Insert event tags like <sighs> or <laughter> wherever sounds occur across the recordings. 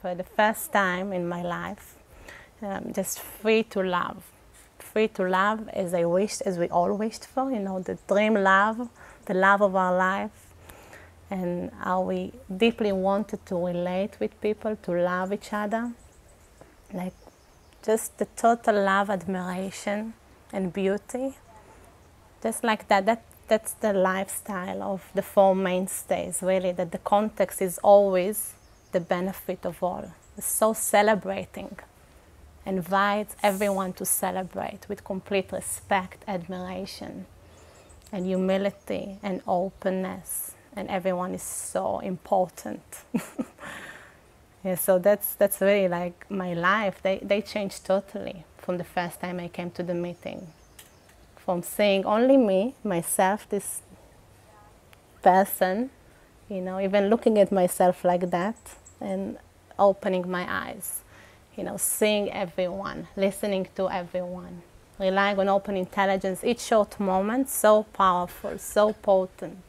for the first time in my life, um, just free to love. Free to love as I wished, as we all wished for, you know, the dream love, the love of our life, and how we deeply wanted to relate with people, to love each other. Like just the total love, admiration, and beauty. Just like that, that that's the lifestyle of the four mainstays, really, that the context is always the benefit of all. So celebrating, invites everyone to celebrate with complete respect, admiration, and humility and openness. And everyone is so important. <laughs> yeah, so that's that's really like my life. They they changed totally from the first time I came to the meeting from seeing only me, myself, this person, you know, even looking at myself like that and opening my eyes, you know, seeing everyone, listening to everyone, relying on open intelligence, each short moment, so powerful, so potent,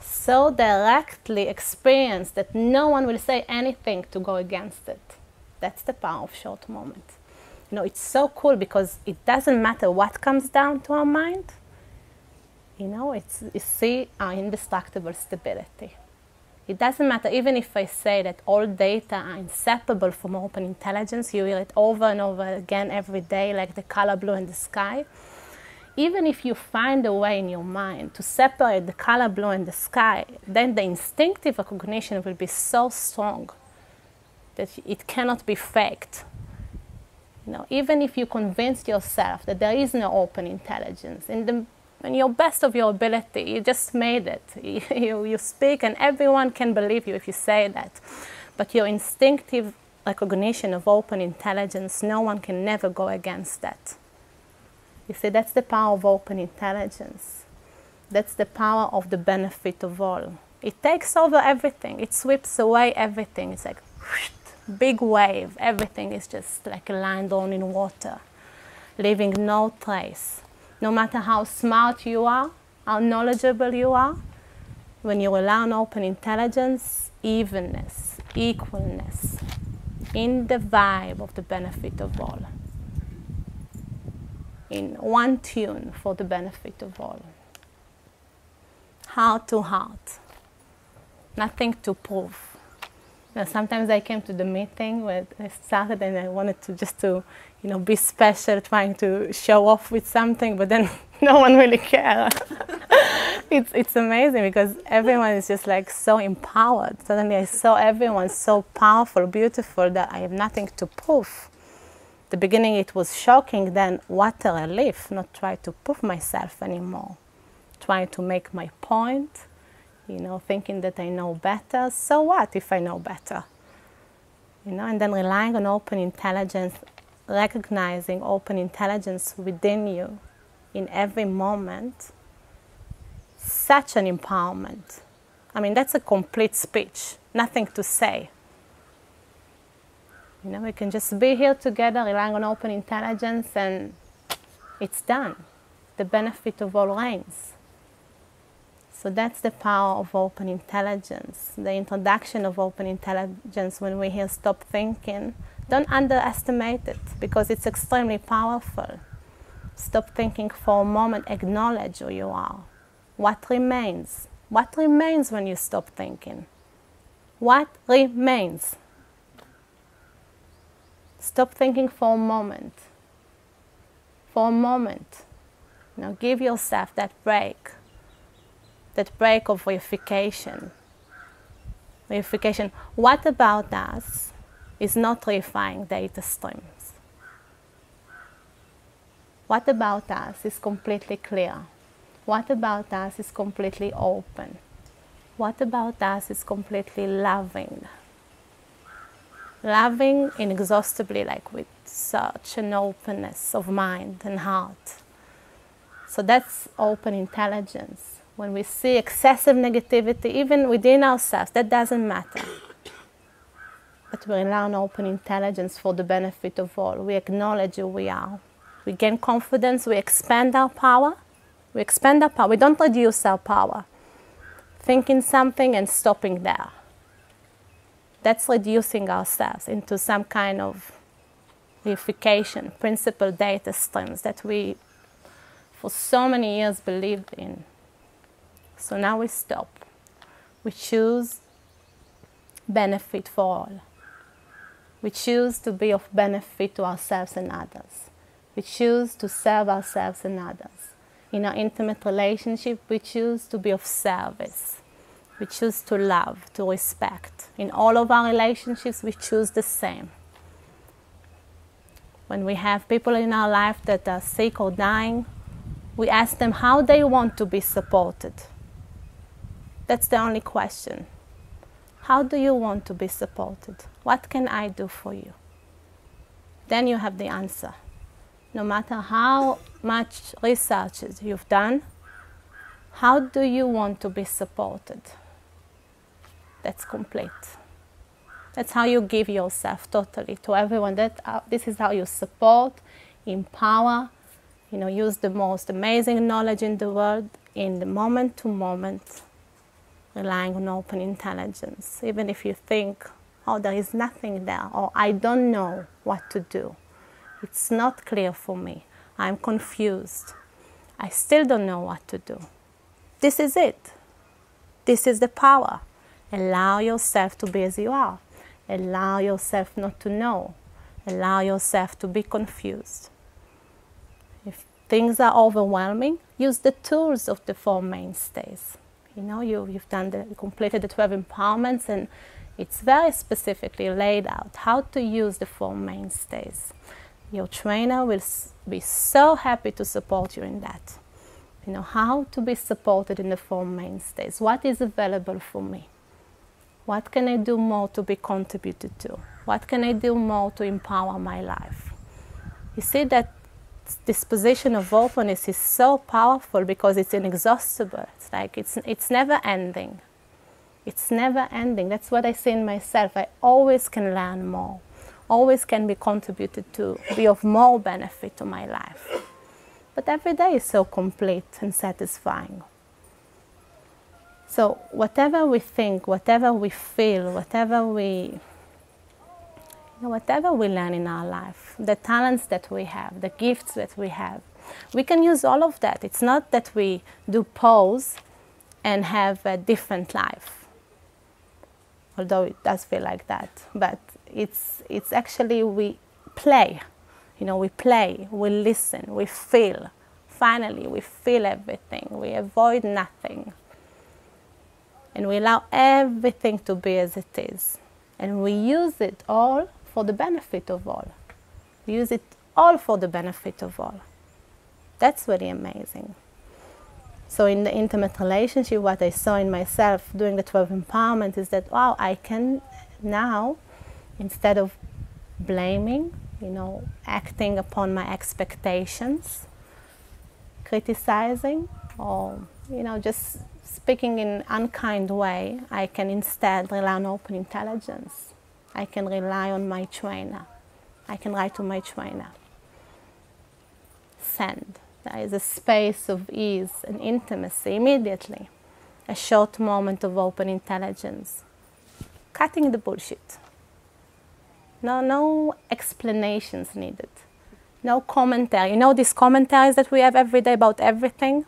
so directly experienced that no one will say anything to go against it. That's the power of short moment you know, it's so cool because it doesn't matter what comes down to our mind. You know, it's you see our indestructible stability. It doesn't matter even if I say that all data are inseparable from open intelligence. You hear it over and over again every day, like the color blue and the sky. Even if you find a way in your mind to separate the color blue and the sky, then the instinctive recognition will be so strong that it cannot be faked you know, even if you convince yourself that there is no open intelligence, in the in your best of your ability, you just made it. <laughs> You, you speak, and everyone can believe you if you say that. But your instinctive recognition of open intelligence, no one can never go against that. You see, that's the power of open intelligence. That's the power of the benefit of all. It takes over everything, it sweeps away everything. It's like, whoosh, <laughs> big wave. Everything is just like a line drawn in water, leaving no trace. No matter how smart you are, how knowledgeable you are, when you rely on open intelligence, evenness, equalness, in the vibe of the benefit of all, in one tune for the benefit of all. Heart to heart, nothing to prove. Know, sometimes I came to the meeting where I started and I wanted to just to, you know, be special, trying to show off with something, but then <laughs> no one really cares. <laughs> it's, it's amazing because everyone is just like so empowered. Suddenly I saw everyone so powerful, beautiful that I have nothing to prove. The beginning it was shocking, then what a relief, not try to prove myself anymore. Trying to make my point, you know, thinking that I know better. So what if I know better? You know, and then relying on open intelligence, recognizing open intelligence within you in every moment, such an empowerment. I mean, that's a complete speech, nothing to say. You know, we can just be here together, relying on open intelligence, and it's done. The benefit of all reigns. So that's the power of open intelligence, the introduction of open intelligence when we hear stop thinking. Don't underestimate it because it's extremely powerful. Stop thinking for a moment, acknowledge who you are. What remains? What remains when you stop thinking? What remains? Stop thinking for a moment. For a moment. Now give yourself that break that break of reification. Reification. What about us is not reifying data streams? What about us is completely clear? What about us is completely open? What about us is completely loving? Loving inexhaustibly, like with such an openness of mind and heart. So that's open intelligence when we see excessive negativity, even within ourselves, that doesn't matter. But we rely on open intelligence for the benefit of all. We acknowledge who we are. We gain confidence, we expand our power. We expand our power. We don't reduce our power. Thinking something and stopping there. that's reducing ourselves into some kind of reification, principal data streams that we, for so many years, believed in. So now we stop. We choose benefit for all. We choose to be of benefit to ourselves and others. We choose to serve ourselves and others. In our intimate relationship, we choose to be of service. We choose to love, to respect. In all of our relationships, we choose the same. When we have people in our life that are sick or dying, we ask them how they want to be supported. That's the only question. How do you want to be supported? What can I do for you? Then you have the answer. No matter how much research you've done, how do you want to be supported? That's complete. That's how you give yourself totally to everyone. That uh, this is how you support, empower, you know, use the most amazing knowledge in the world in the moment to moment, relying on open intelligence. Even if you think, oh, there is nothing there, or I don't know what to do. It's not clear for me. I'm confused. I still don't know what to do. This is it. This is the power. Allow yourself to be as you are. Allow yourself not to know. Allow yourself to be confused. If things are overwhelming, use the tools of the Four Mainstays. You know, you, you've done the, completed the 12 empowerments, and it's very specifically laid out how to use the Four Mainstays. Your trainer will be so happy to support you in that. You know, how to be supported in the Four Mainstays. What is available for me? What can I do more to be contributed to? What can I do more to empower my life? You see that this position of openness is so powerful because it's inexhaustible. It's like it's, it's never ending. It's never ending. That's what I see in myself. I always can learn more, always can be contributed to, be of more benefit to my life. But every day is so complete and satisfying. So, whatever we think, whatever we feel, whatever we whatever we learn in our life, the talents that we have, the gifts that we have, we can use all of that. It's not that we do pose and have a different life, although it does feel like that. But it's, it's actually we play. You know, we play, we listen, we feel. Finally, we feel everything, we avoid nothing and we allow everything to be as it is. And we use it all for the benefit of all. Use it all for the benefit of all. That's really amazing. So, in the intimate relationship, what I saw in myself doing the 12 empowerment is that, wow, I can now, instead of blaming, you know, acting upon my expectations, criticizing, or, you know, just speaking in unkind way, I can instead rely on open intelligence. I can rely on my trainer. I can write to my trainer. Send. There is a space of ease and intimacy immediately. A short moment of open intelligence. Cutting the bullshit. No, no explanations needed. No commentary. You know these commentaries that we have every day about everything?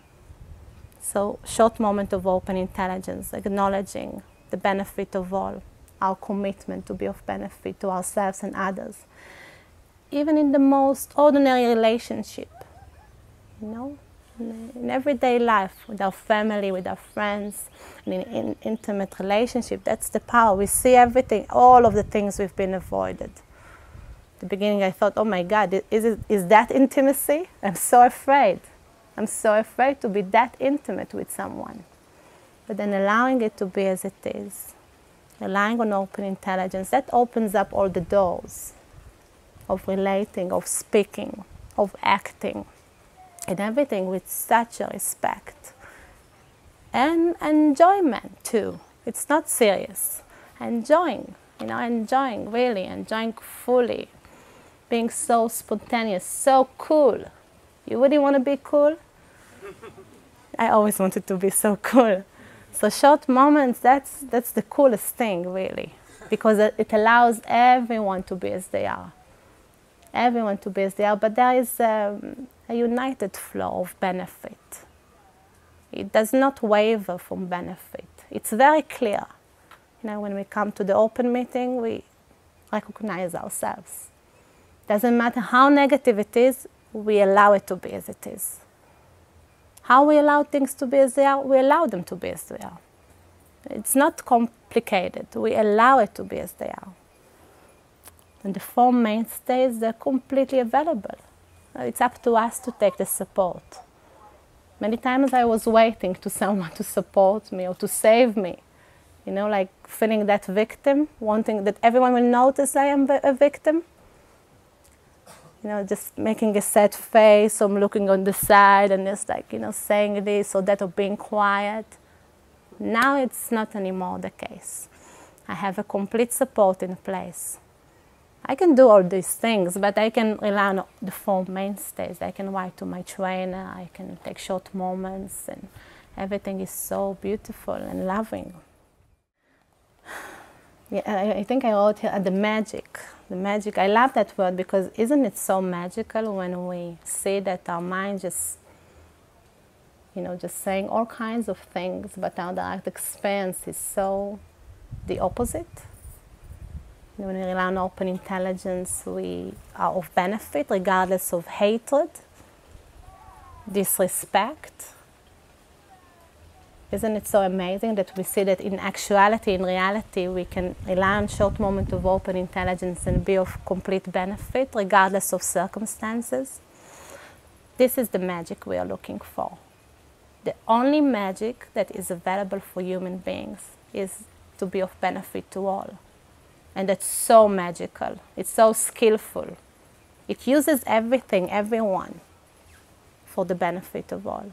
So, short moment of open intelligence, acknowledging the benefit of all, our commitment to be of benefit to ourselves and others. Even in the most ordinary relationship, you know, in everyday life, with our family, with our friends, and in, in intimate relationship, that's the power. We see everything, all of the things we've been avoided. At the beginning, I thought, oh my God, is, it, is that intimacy? I'm so afraid. I'm so afraid to be that intimate with someone. But then allowing it to be as it is, relying on open intelligence, that opens up all the doors of relating, of speaking, of acting, and everything with such a respect. And enjoyment too. It's not serious. Enjoying, you know, enjoying, really, enjoying fully, being so spontaneous, so cool. You wouldn't want to be cool? <laughs> I always wanted to be so cool. So short moments, that's, that's the coolest thing, really. because it allows everyone to be as they are. Everyone to be as they are, but there is um, a united flow of benefit. It does not waver from benefit. It's very clear. You know, when we come to the open meeting, we recognize ourselves. Doesn't matter how negative it is, we allow it to be as it is. How we allow things to be as they are, we allow them to be as they are. It's not complicated. We allow it to be as they are. And the four mainstays, they're completely available. It's up to us to take the support. Many times I was waiting to <laughs> someone to support me or to save me. You know, like feeling that victim, wanting that everyone will notice I am a victim. You know, just making a sad face or looking on the side and just like, you know, saying this or that or being quiet. Now it's not anymore the case. I have a complete support in place. I can do all these things, but I can rely on the four mainstays. I can write to my trainer, I can take short moments, and everything is so beautiful and loving. <sighs> Yeah, I, think I wrote here the magic. The magic. I love that word because isn't it so magical when we say that our mind just, you know, just saying all kinds of things, but our direct experience is so the opposite when we rely on open intelligence, we are of benefit regardless of hatred, disrespect. Isn't it so amazing that we see that in actuality, in reality, we can rely on short moment of open intelligence and be of complete benefit regardless of circumstances? This is the magic we are looking for. The only magic that is available for human beings is to be of benefit to all. And that's so magical. It's so skillful. It uses everything, everyone, for the benefit of all.